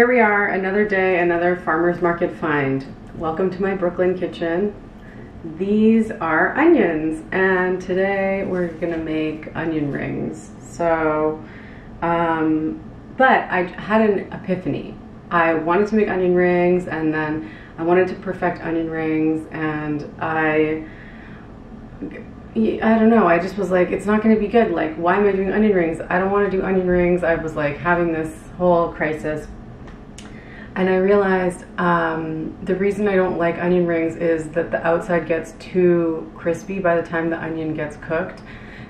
Here we are, another day, another farmer's market find. Welcome to my Brooklyn kitchen. These are onions, and today we're gonna make onion rings. So, um, but I had an epiphany. I wanted to make onion rings, and then I wanted to perfect onion rings, and I I don't know. I just was like, it's not to be good. Like, why am I doing onion rings? I don't want to do onion rings. I was like having this whole crisis. And I realized um, the reason I don't like onion rings is that the outside gets too crispy by the time the onion gets cooked.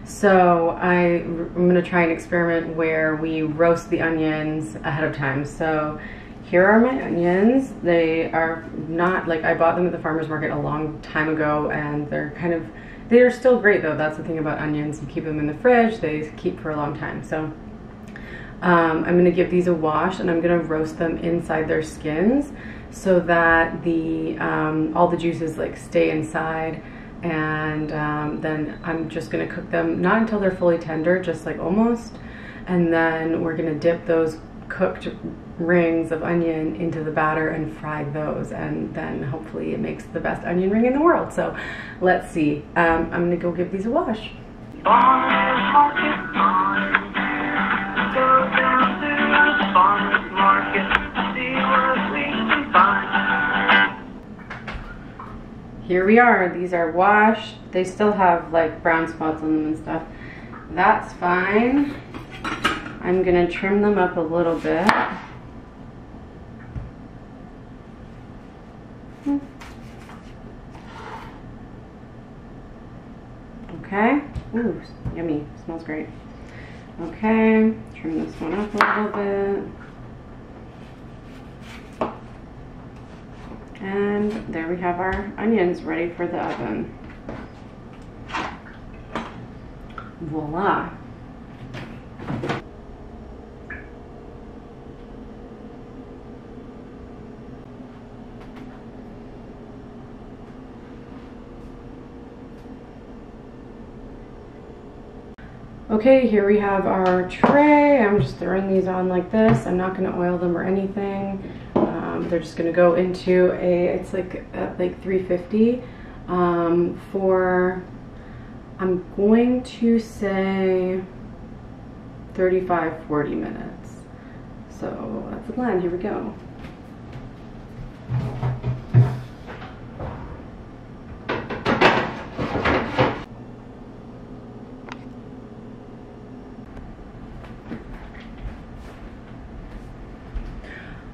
So I, I'm going to try an experiment where we roast the onions ahead of time. So here are my onions. They are not, like I bought them at the farmer's market a long time ago and they're kind of they're still great though. That's the thing about onions. You keep them in the fridge, they keep for a long time. So um, I'm gonna give these a wash and I'm gonna roast them inside their skins so that the um, all the juices like stay inside and um, then I'm just gonna cook them not until they're fully tender just like almost and then we're gonna dip those cooked rings of onion into the batter and fry those and then hopefully it makes the best onion ring in the world. So let's see. Um, I'm gonna go give these a wash. Here we are. These are washed. They still have like brown spots on them and stuff. That's fine. I'm gonna trim them up a little bit. Okay. Ooh, yummy. Smells great. Okay. Trim this one up a little bit. And there we have our onions ready for the oven. Voila. Okay, here we have our tray. I'm just throwing these on like this. I'm not gonna oil them or anything. They're just gonna go into a, it's like at like 350 um, for, I'm going to say 35, 40 minutes. So that's the plan, here we go.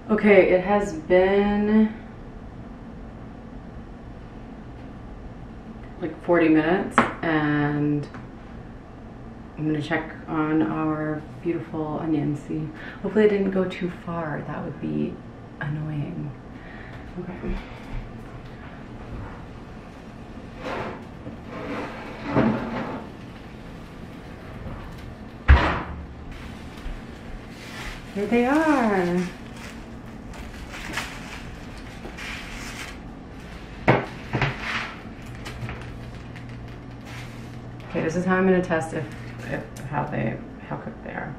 Okay, it has been like 40 minutes and I'm gonna check on our beautiful onions. See, hopefully I didn't go too far. That would be annoying. Okay. Here they are. Okay, this is how I'm going to test if, if how they how cooked they are.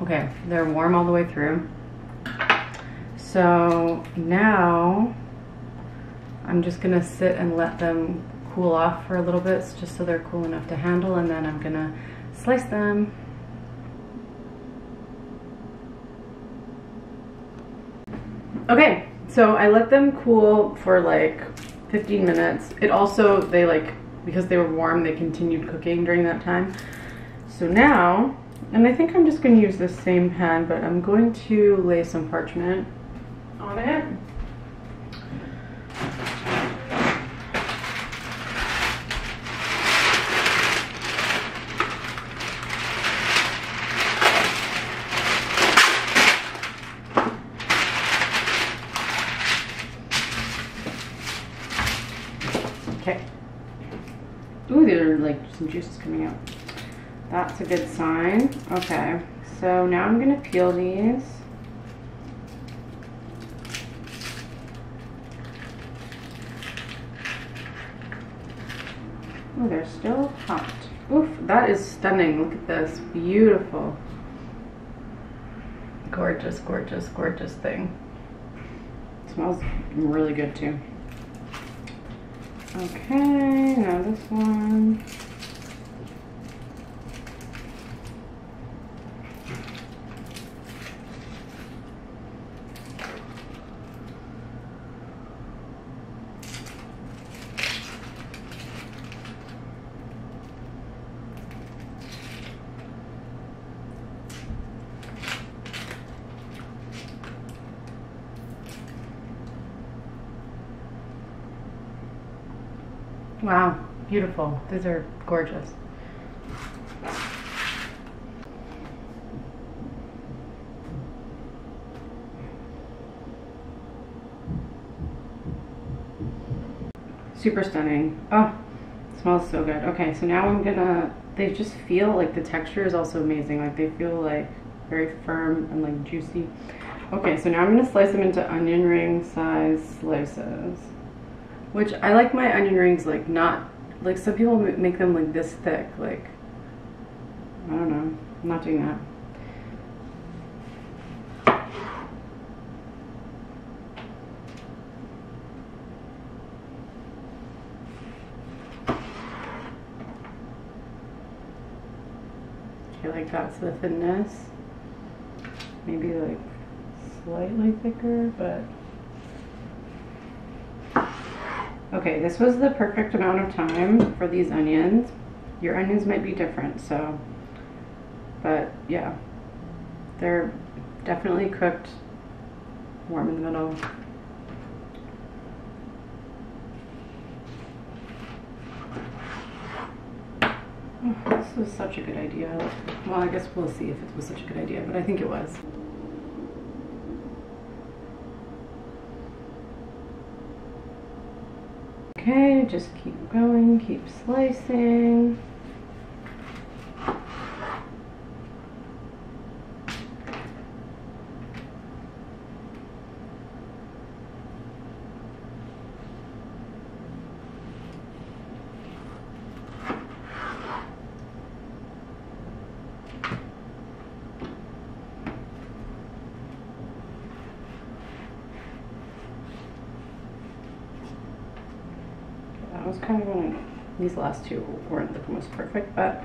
Okay, they're warm all the way through. So now I'm just gonna sit and let them cool off for a little bit just so they're cool enough to handle and then I'm gonna slice them. Okay, so I let them cool for like 15 minutes. It also, they like, because they were warm, they continued cooking during that time. So now, and I think I'm just gonna use this same pan, but I'm going to lay some parchment on it. Okay. Ooh, these are like some juices coming out. That's a good sign. Okay, so now I'm gonna peel these. Oh, they're still hot. Oof, that is stunning. Look at this, beautiful. Gorgeous, gorgeous, gorgeous thing. smells really good too. Okay, now this one. Beautiful. These are gorgeous. Super stunning. Oh, smells so good. Okay, so now I'm gonna, they just feel like the texture is also amazing. Like they feel like very firm and like juicy. Okay, so now I'm gonna slice them into onion ring size slices. Which I like my onion rings like not, like some people make them like this thick, like, I don't know, I'm not doing that. Okay, like that's the thinness. Maybe like slightly thicker, but Okay, this was the perfect amount of time for these onions. Your onions might be different, so, but yeah, they're definitely cooked warm in the middle. Oh, this was such a good idea. Well, I guess we'll see if it was such a good idea, but I think it was. Okay, just keep going, keep slicing. Was kind of going, these last two weren't the most perfect, but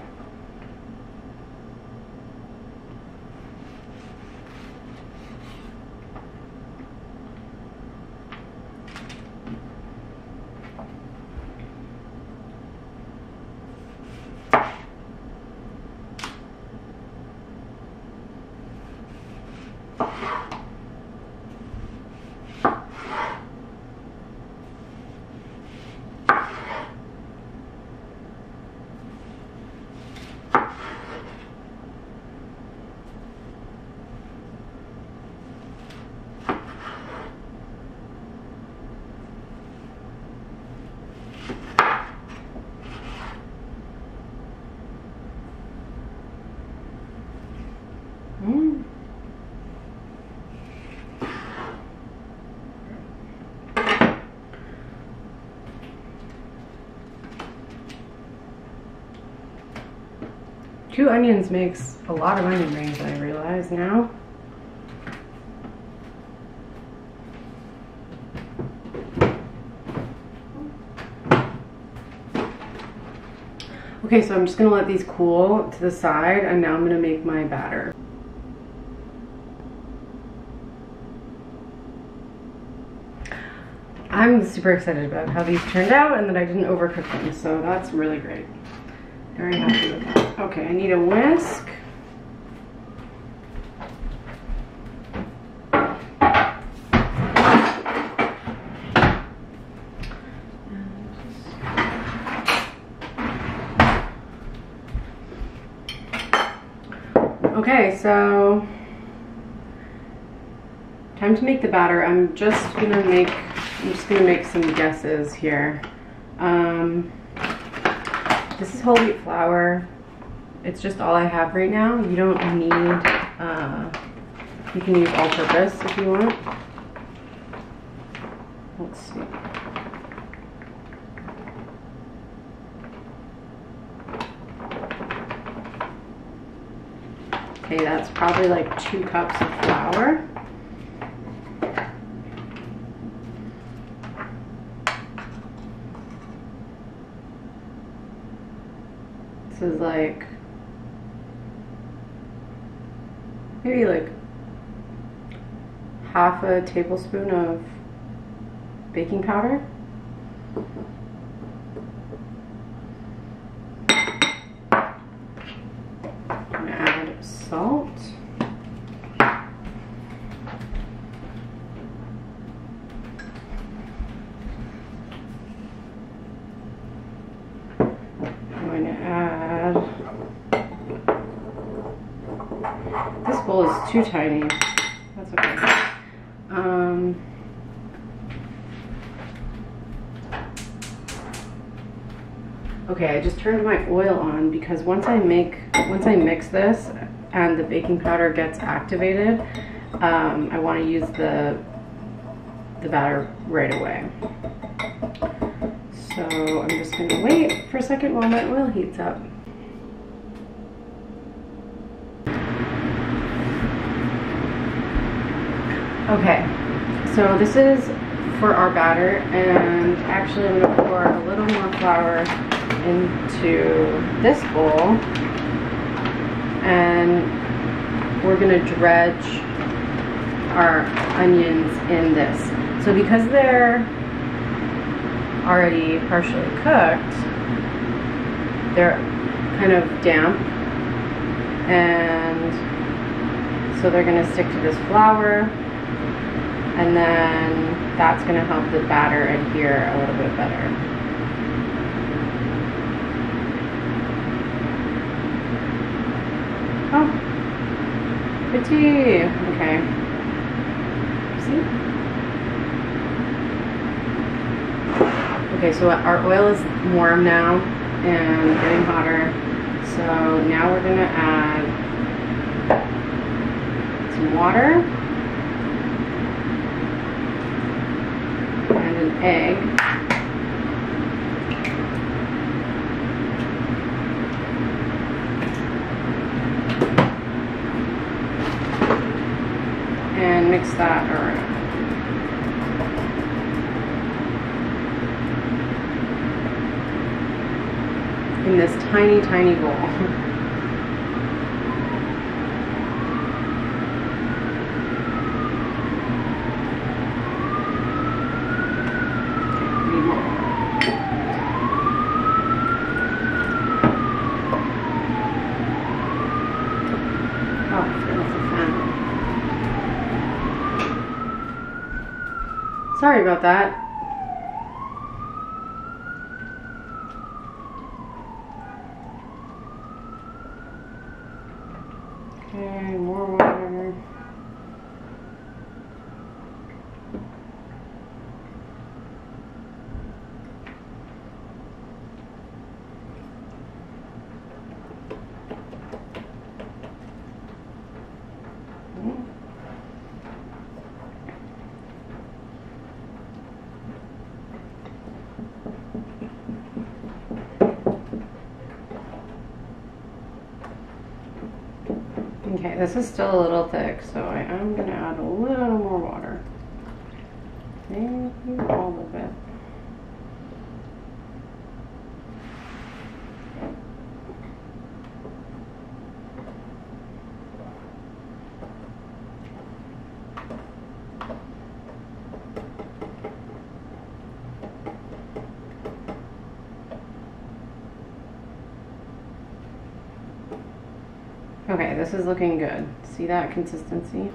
Two onions makes a lot of onion rings, I realize now. Okay, so I'm just gonna let these cool to the side and now I'm gonna make my batter. I'm super excited about how these turned out and that I didn't overcook them, so that's really great. Very happy with that. Okay, I need a whisk. Okay, so time to make the batter. I'm just gonna make, I'm just gonna make some guesses here. Um, This is whole wheat flour. It's just all I have right now. You don't need, uh, you can use all purpose if you want. Let's see. Okay, that's probably like two cups of flour. This is like maybe like half a tablespoon of baking powder. I'm gonna add salt. I'm going to add. This bowl is too tiny. That's okay. Um, okay, I just turned my oil on because once I make, once I mix this and the baking powder gets activated, um, I want to use the the batter right away. So I'm just going to wait for a second while my oil heats up. Okay, so this is for our batter and actually I'm to pour a little more flour into this bowl. And we're to dredge our onions in this. So because they're already partially cooked, they're kind of damp. And so they're to stick to this flour and then that's going to help the batter adhere a little bit better. Oh, pretty. Okay. See? Okay, so our oil is warm now and getting hotter. So now we're gonna add some water an egg. And mix that around. in this tiny, tiny bowl. Need more. Oh, turn off the fan. Sorry about that. Okay, more water. Okay, this is still a little thick, so I am gonna add a little more water. Maybe all of it. Okay, this is looking good. See that consistency?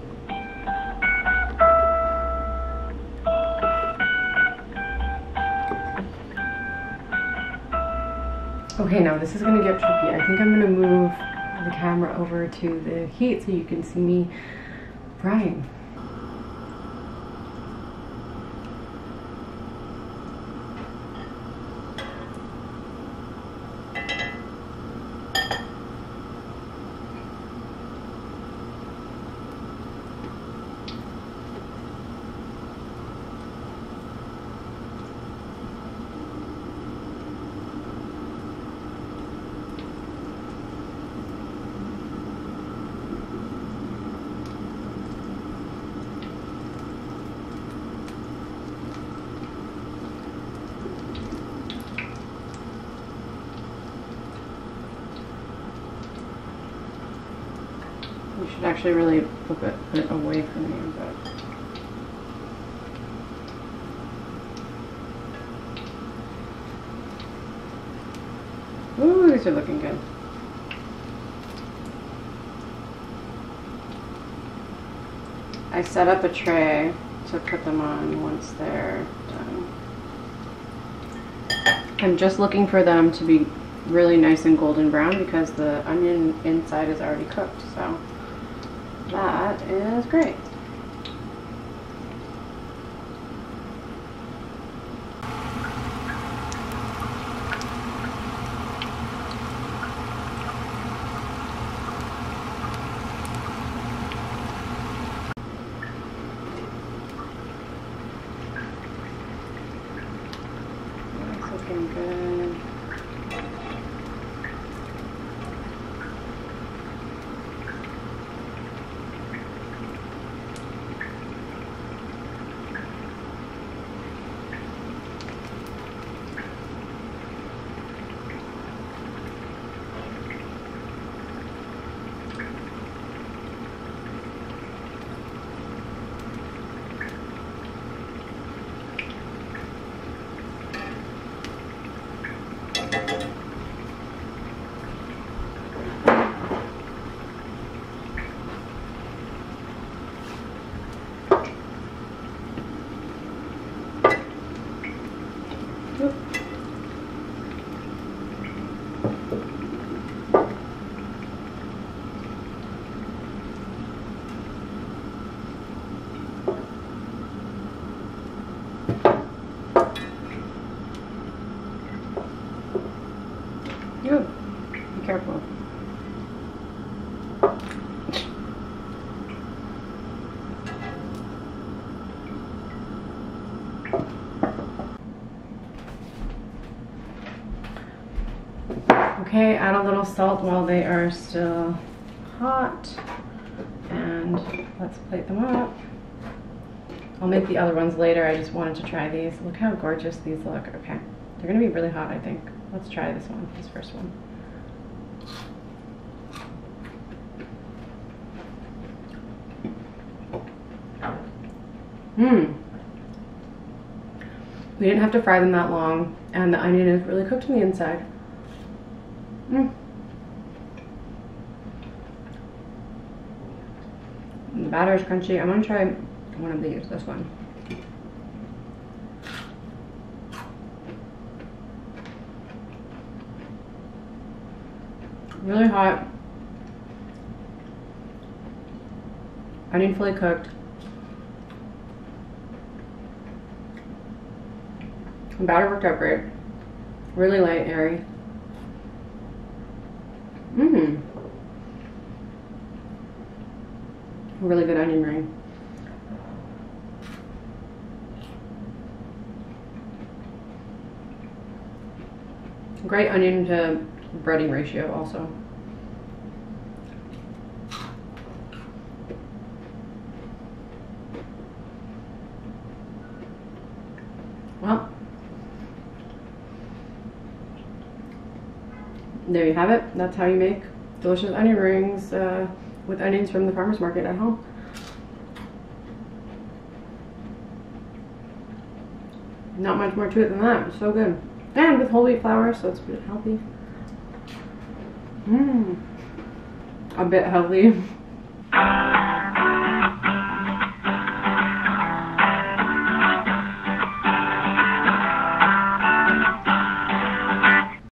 Okay, now this is gonna get tricky. I think I'm gonna move the camera over to the heat so you can see me frying. Should actually really flip it, put it away from me, but. Ooh, these are looking good. I set up a tray to put them on once they're done. I'm just looking for them to be really nice and golden brown because the onion inside is already cooked. So that is great. That's looking good. Good. Be careful. Okay, add a little salt while they are still hot. And let's plate them up. I'll make the other ones later. I just wanted to try these. Look how gorgeous these look. Okay. They're gonna be really hot, I think. Let's try this one, this first one. Mmm. We didn't have to fry them that long, and the onion is really cooked on the inside. Mm. The batter is crunchy. I'm gonna try one of these, this one. Really hot. Onion fully cooked. The batter worked out great. Really light, airy. Mmm. Really good onion ring. Great onion to breading ratio also. Well, there you have it. That's how you make delicious onion rings uh, with onions from the farmer's market at home. Not much more to it than that. It's so good. And with whole wheat flour, so it's a bit healthy. Mmm. A bit healthy.